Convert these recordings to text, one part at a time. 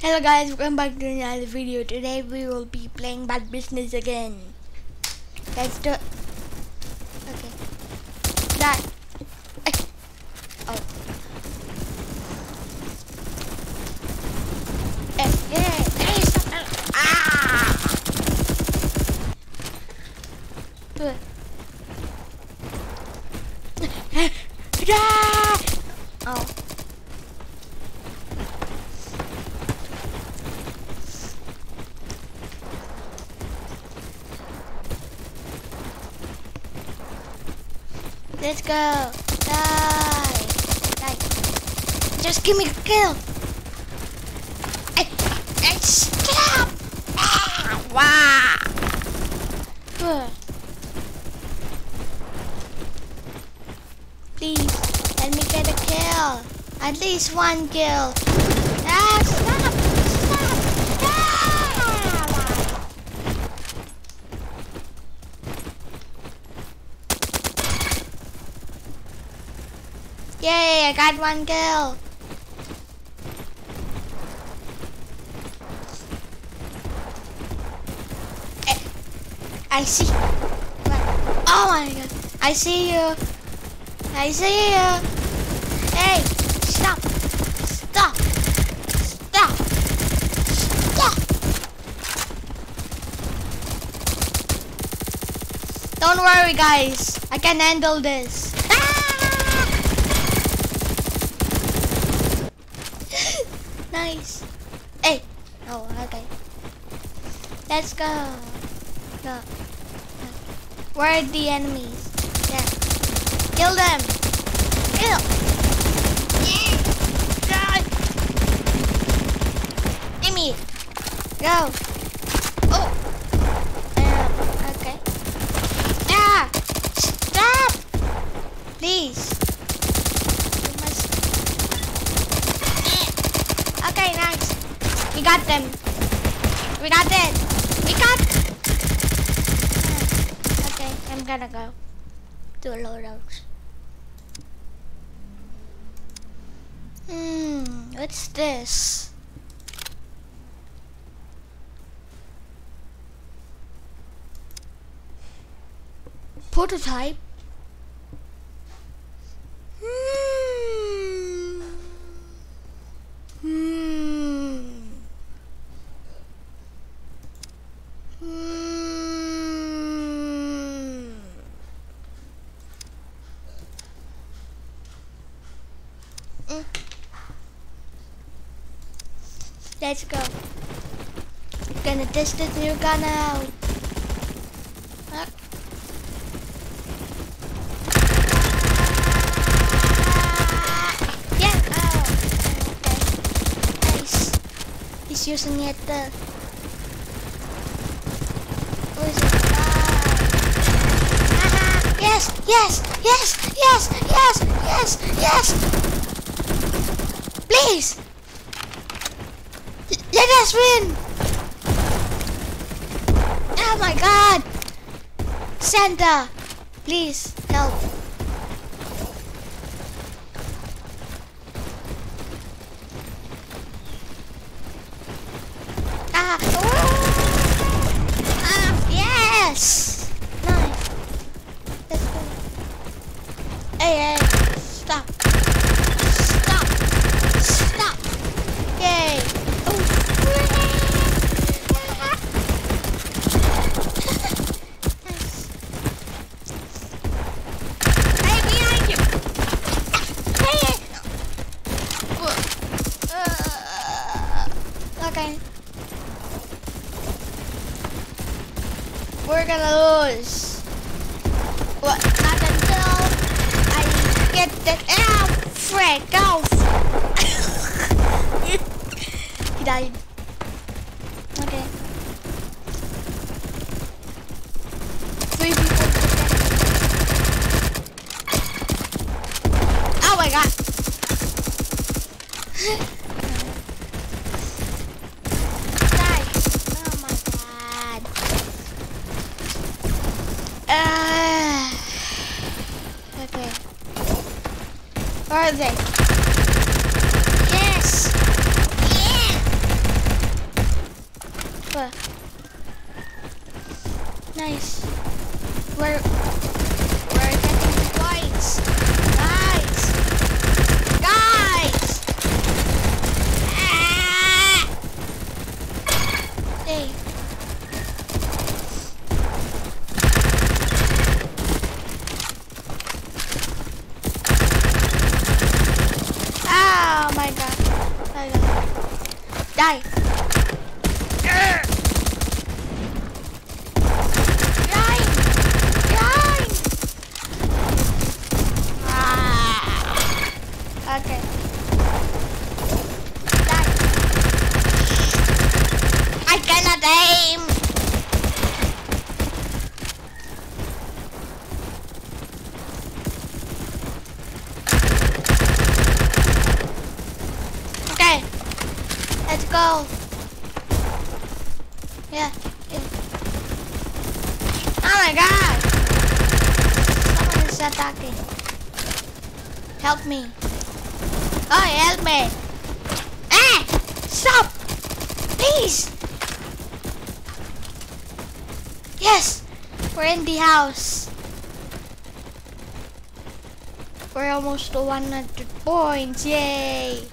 Hello guys, welcome back to another video. Today we will be playing Bad Business again. Let's do. Okay. That. Oh. Eh. Ah! Yeah! Oh. Let's go. Die. Die. Just give me a kill. Hey, hey, stop. Ah, wow. Please, let me get a kill. At least one kill. Ah, stop. Stop. Ah. Yay, I got one kill. Eh, I see. Oh my god. I see you. I see you. Hey, stop. Stop. Stop. Stop. Don't worry, guys. I can handle this. Ah! Nice. Hey. Oh, okay. Let's go. Go. Where are the enemies? There. Kill them. Kill. Yeah. Die. Enemy. Go. Oh. Uh, okay. Ah. Stop. Please. You must. Eh. Okay, nice. We got them. We got it. We got. Okay, I'm gonna go to loadouts. Hmm, what's this? Prototype? Hmm. Hmm. Mm. Let's go. Gonna test this new gun out. Ah. Yeah. Oh. Okay. Nice. He's using it. Uh, who is it? Ah. Yes, yes, yes, yes, yes, yes. Please. Let us win. Oh my god. Santa, please help. Ah. Ah, yes. Nice. Let's go. Hey, hey. Stop. Stop. Stop. Yay. Oh. Nice. Hey, behind you. Hey, hey. Uh, okay. We're gonna lose. What? Not until I get that. Ah, Fred, go! he died. Okay. Three people. Oh my god! Die! Oh my god! Uh, okay. Where are they? Yes! Yeah! Die. Behind! Behind! Ah. Okay. Die. I cannot aim! Okay. Let's go. Yeah. Oh my god! Someone is attacking. Help me. Oh, help me. Ah! Stop! Please! Yes! We're in the house. We're almost to 100 points. Yay!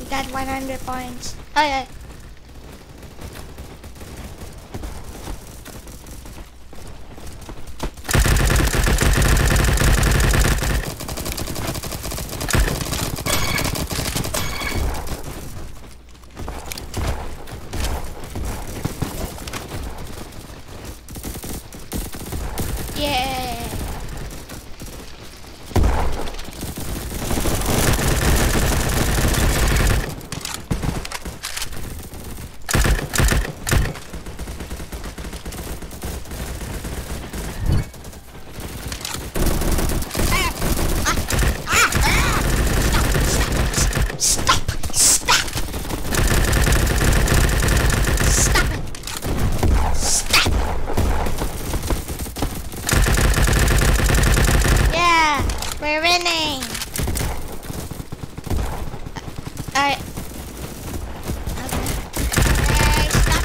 We got 100 points. Oh yeah. Yeah. Stop! Stop! Stop it! Stop! Yeah, we're winning. I. Okay, stop.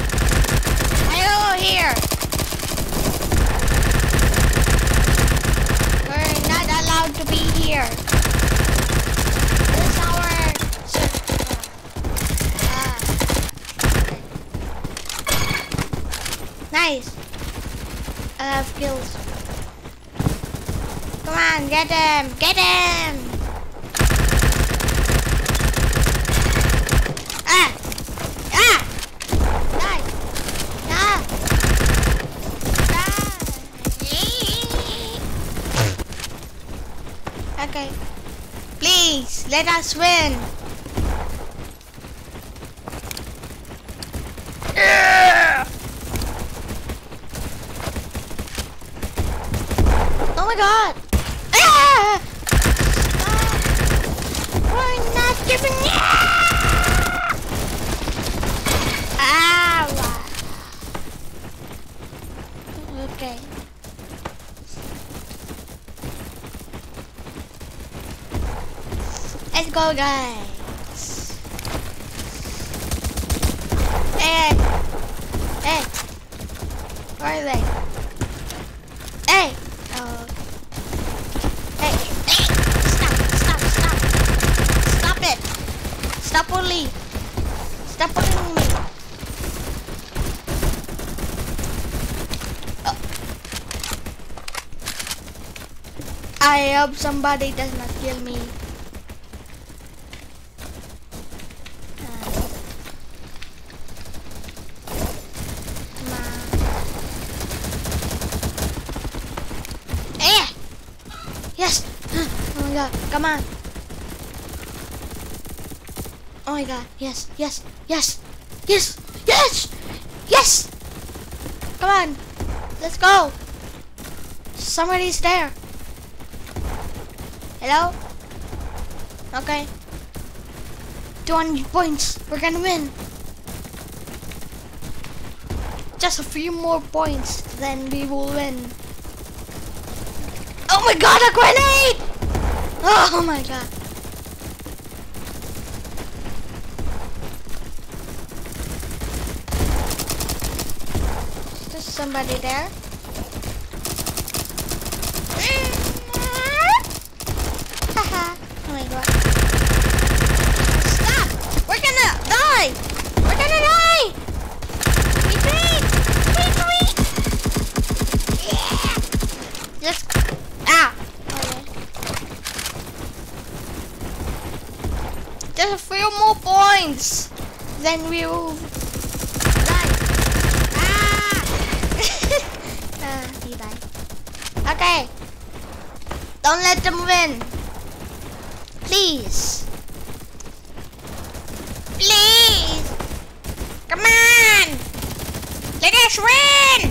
Hello here. We're not allowed to be here. This is our. Ah. Nice. I have kills. Come on, get him! Get him! Ah! Ah! Die! Ah! Die! Okay. Please, let us win! Oh my god! Ah! Ah! We're not giving Ah! Okay. Go, guys. Hey, hey, where are they? Hey, oh. Hey, hey, stop, stop, stop, stop it. Stop bully. Stop bullying me. Oh. I hope somebody does not kill me. Uh, come on. Eh! Yes! Oh my god, come on. Oh my god, yes, yes, yes, yes, yes, yes! Come on, let's go. Somebody's there. Hello? Okay. 200 points. We're gonna win. Just a few more points, then we will win. Oh my god, a grenade! Oh, oh my god. Is there somebody there? Haha. oh my god. Stop! We're gonna die! We're gonna die! Retreat! Retreat! Yeah! Let's... Ah! Okay. Just a few more points! then we will die. Ah! ah, he died. Okay. Don't let them win. Please. Please. Come on. Let us win.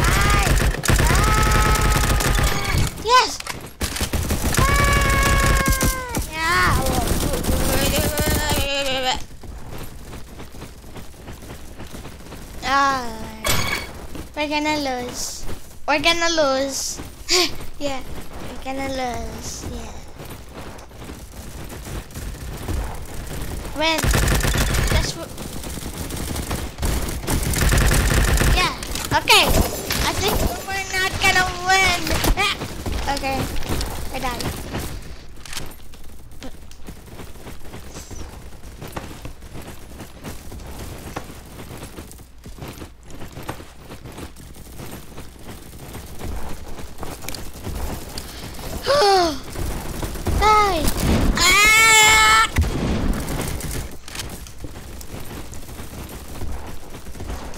Die. Die. Yes. Ah, yeah. Ah, we're gonna lose. We're gonna lose. yeah, we're gonna lose. Yeah. When? That's. Yeah. Okay. I think we're not gonna win. Okay. I died.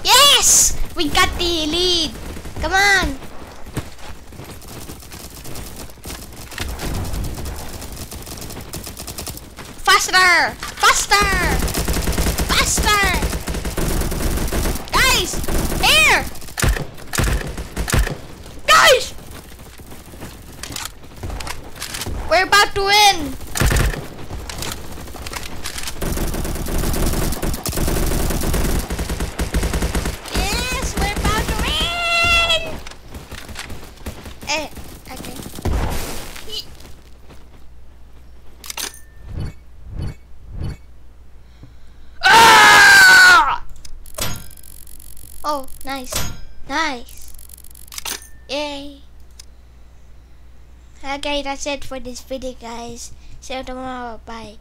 Yes! We got the lead! Come on! Faster! Faster! Faster! Guys! Here! Guys! We're about to win! Yes, we're about to win! Eh, okay. Ah! Oh, nice. Nice. Yay. Okay, that's it for this video, guys. See you tomorrow. Bye.